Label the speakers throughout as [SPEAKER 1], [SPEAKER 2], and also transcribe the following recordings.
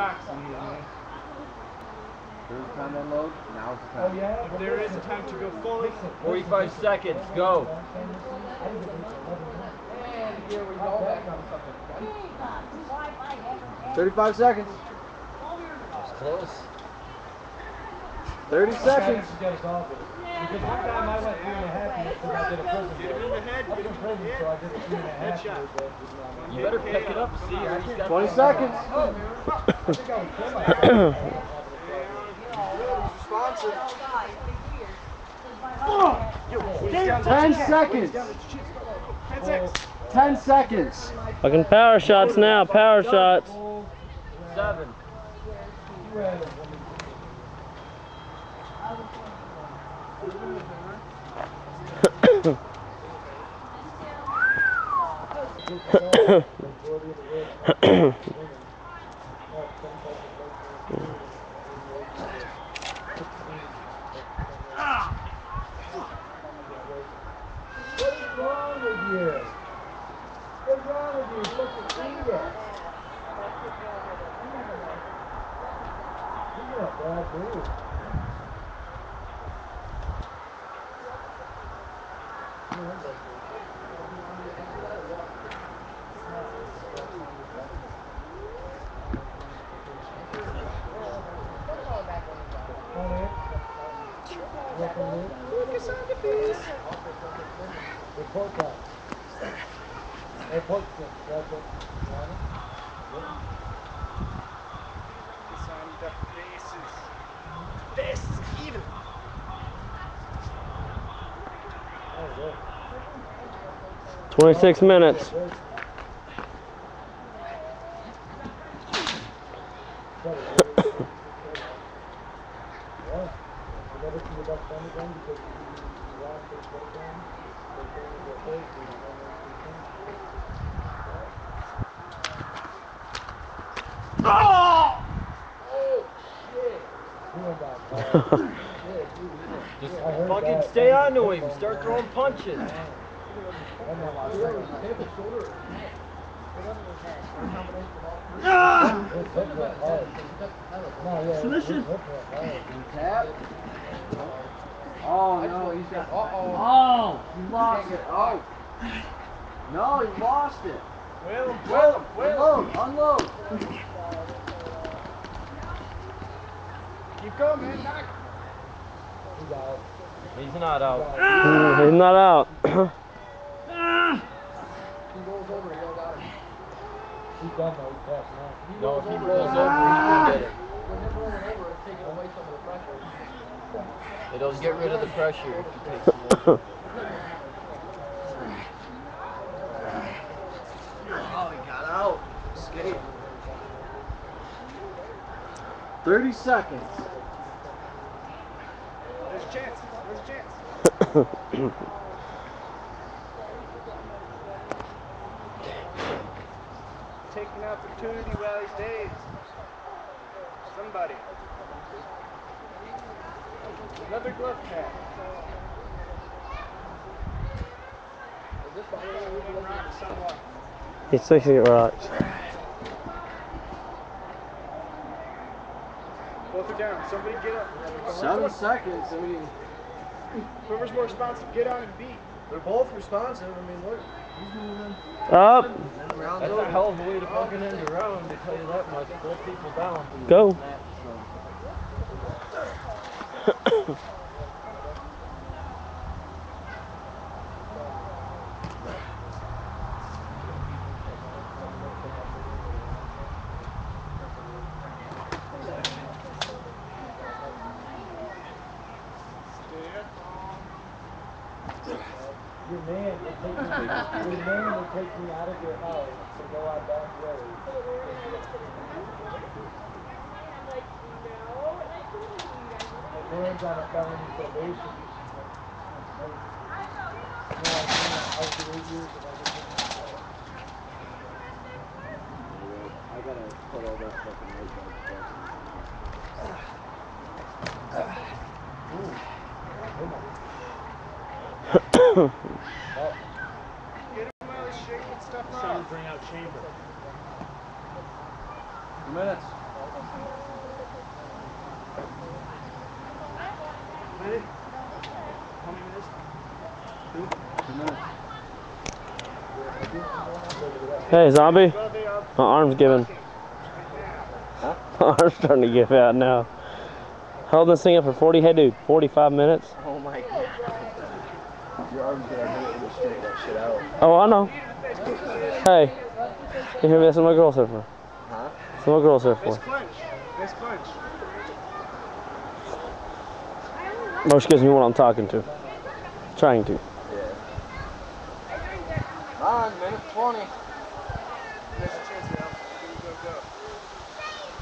[SPEAKER 1] back.
[SPEAKER 2] There's the time to unload. Now's the
[SPEAKER 3] Oh,
[SPEAKER 2] time.
[SPEAKER 3] yeah?
[SPEAKER 1] If there is a time to go fully,
[SPEAKER 4] 45 seconds, go.
[SPEAKER 2] And here we go. Back on something.
[SPEAKER 4] 35 seconds. Close. 30 seconds.
[SPEAKER 3] Because one time I went three and a half years because I did a prison.
[SPEAKER 1] get him in the head,
[SPEAKER 3] I was in prison, so I
[SPEAKER 1] head.
[SPEAKER 3] did a three and a half years. but it was not-
[SPEAKER 4] You better pick it up, see, or he's
[SPEAKER 3] 20
[SPEAKER 4] seconds.
[SPEAKER 3] Oh, I think I was semi-
[SPEAKER 1] Responsive.
[SPEAKER 4] 10 seconds.
[SPEAKER 1] 10 seconds.
[SPEAKER 4] 10 seconds.
[SPEAKER 5] Fucking power shots now, power shots.
[SPEAKER 4] Seven.
[SPEAKER 3] What's wrong with you? What's wrong with you? You're supposed to eat it. You're dude. This
[SPEAKER 5] 26 minutes.
[SPEAKER 3] oh!
[SPEAKER 4] Just fucking stay onto him. Start throwing punches.
[SPEAKER 3] And then I was like, his hip went hard. No, yeah, his hip went hard.
[SPEAKER 2] Tap. Oh no, he's got. Uh oh.
[SPEAKER 4] Oh, you lost it.
[SPEAKER 2] Oh. No, he lost it.
[SPEAKER 1] Will,
[SPEAKER 2] Will,
[SPEAKER 1] Will,
[SPEAKER 2] unload, unload.
[SPEAKER 1] Keep going, man. Knock.
[SPEAKER 3] He's out.
[SPEAKER 4] He's not out.
[SPEAKER 5] He's not out.
[SPEAKER 3] He's done though, he's passing out.
[SPEAKER 4] No, if he rolls over, he can ah! get it. When him rolling over, it's taking
[SPEAKER 3] away some of the pressure.
[SPEAKER 4] It'll get rid of the pressure if he takes it over.
[SPEAKER 2] Oh, he got out. Skate.
[SPEAKER 4] 30 seconds.
[SPEAKER 1] There's a chance. There's a chance. Take an opportunity while he's dazed. Somebody. Another glove tap. Is this one rock?
[SPEAKER 5] He's fixing it rocks.
[SPEAKER 1] Both are down. Somebody get up.
[SPEAKER 2] Seven seconds. I mean,
[SPEAKER 1] Whoever's more responsive, get on and beat.
[SPEAKER 2] they're both responsive. I mean, look.
[SPEAKER 5] Up.
[SPEAKER 4] That's a hell of a way to fucking end a round, to tell you that much. Both people down.
[SPEAKER 5] Go.
[SPEAKER 3] Your man will take me, your man will take me out of your house to go out back road. My man's on a felony probation. You I've been out for eight years and everything.
[SPEAKER 2] I gotta put all that fucking weight
[SPEAKER 1] Get him while he's shaking stuff
[SPEAKER 4] bring out chamber.
[SPEAKER 2] Two minutes.
[SPEAKER 6] Ready? How many minutes?
[SPEAKER 2] Two minutes.
[SPEAKER 5] Hey, zombie. My arm's giving. My arm's starting to give out now. Holding this thing up for 40, hey dude, 45 minutes.
[SPEAKER 2] Oh my god. Your arm's gonna hurt when you straighten that shit out.
[SPEAKER 5] Oh, I know. Hey, you hear me? That's what my girl's here for.
[SPEAKER 2] Huh?
[SPEAKER 5] That's what my girl's here
[SPEAKER 6] Nice
[SPEAKER 5] for.
[SPEAKER 6] clench. Nice clench.
[SPEAKER 5] Most gives me what I'm talking to. Trying to.
[SPEAKER 2] Come on, minute 20.
[SPEAKER 6] There's a chance now. Go, go, go.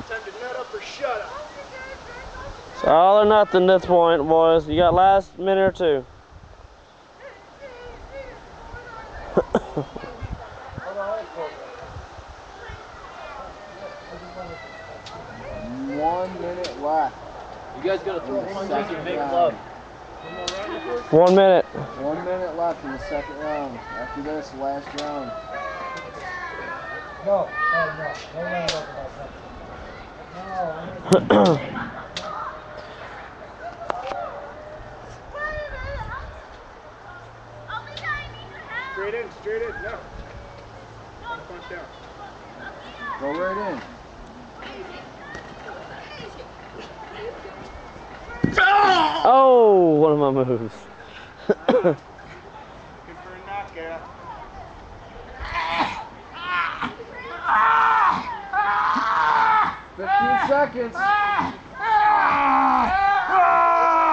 [SPEAKER 6] Time to nut up or shut up.
[SPEAKER 5] It's all or nothing at this point, boys. You got last minute or two.
[SPEAKER 2] One minute left.
[SPEAKER 4] You guys gotta throw punches and
[SPEAKER 2] Second round.
[SPEAKER 5] One minute.
[SPEAKER 2] One minute left in the second round. After this, last round.
[SPEAKER 3] No, no, no, no land up about that. No,
[SPEAKER 6] Straight in, straight in. No. Punch down.
[SPEAKER 2] Go right in. Ah!
[SPEAKER 5] oh, one of my moves.
[SPEAKER 6] Good for a knockout.
[SPEAKER 2] Fifteen seconds.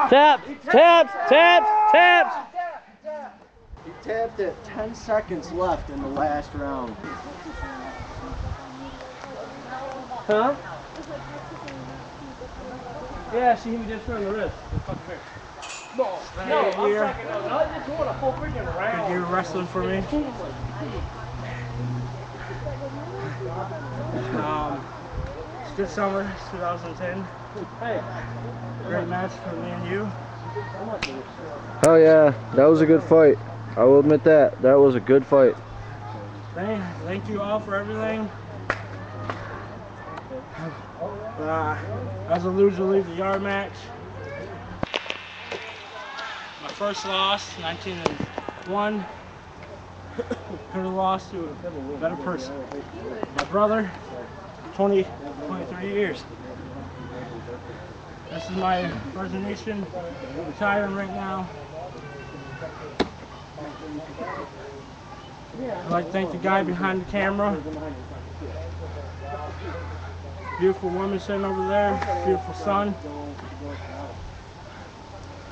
[SPEAKER 5] Taps, taps, taps, taps.
[SPEAKER 2] He tapped it. Ten seconds left in the last round.
[SPEAKER 5] Huh? Yeah, she hit me just on the wrist. No, I'm talking about I just want a full freaking round.
[SPEAKER 6] You're wrestling for me. Um, it's good summer, 2010.
[SPEAKER 5] Hey,
[SPEAKER 6] Great match for me and you.
[SPEAKER 2] Oh yeah, that was a good fight. I will admit that. That was a good fight.
[SPEAKER 6] Thank, thank you all for everything. Uh, as a loser, leave the yard match. My first loss, 19 and 1. Could have lost to a better person. My brother, 20, 23 years. This is my resignation. Retiring right now. I'd like to thank the guy behind the camera. Beautiful woman sitting over there. Beautiful son.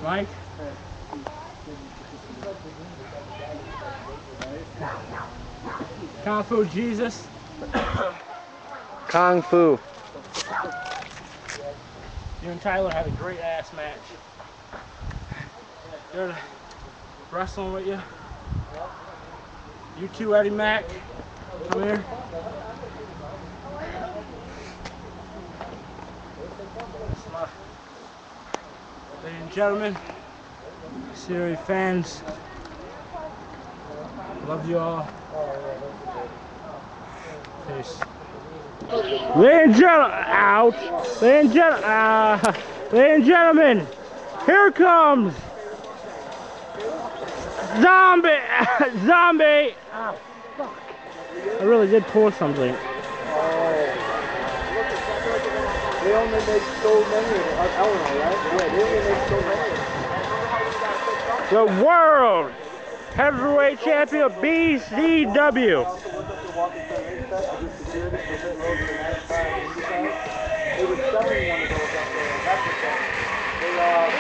[SPEAKER 6] Mike. Kung Fu Jesus.
[SPEAKER 2] Kung Fu.
[SPEAKER 6] You and Tyler had a great ass match. Wrestling with you. You too, Eddie Mack. Come here. Ladies and gentlemen, Siri fans, love you all. Peace. Ladies and gentlemen, ouch. Ladies and gentlemen, uh, ladies and gentlemen, here comes zombie, zombie. Ah, fuck. I really did pull something.
[SPEAKER 2] They only make so many of them. Eleanor, right? Yeah, they only make so many.
[SPEAKER 6] The world heavyweight champion BZW.
[SPEAKER 2] They were selling one of those